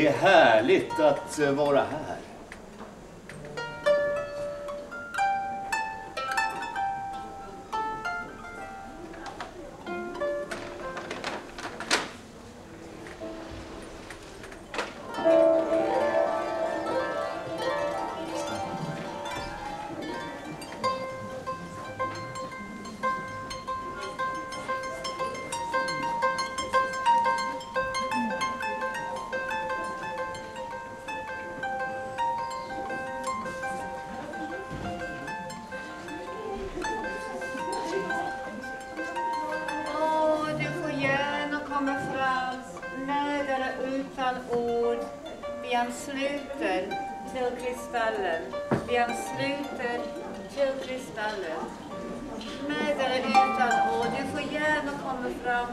Det är härligt att eh, vara här. Ansluter till kristallen. Vi ansluter till kristallen. Med eller utan ord. Du får gärna komma fram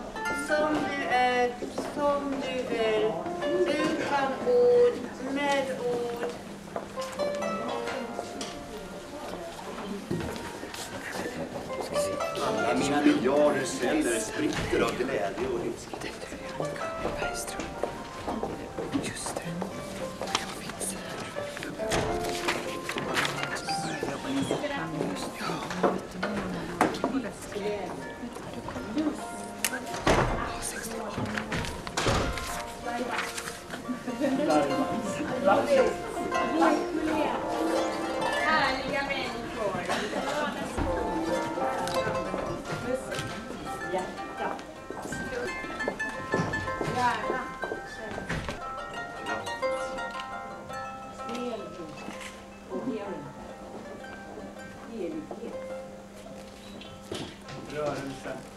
som du är, som du vill. Utan ord, med ord. Alla mina miljarder celler spritter av glädje och livskraft. Härliga människor. Rörelse.